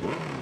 you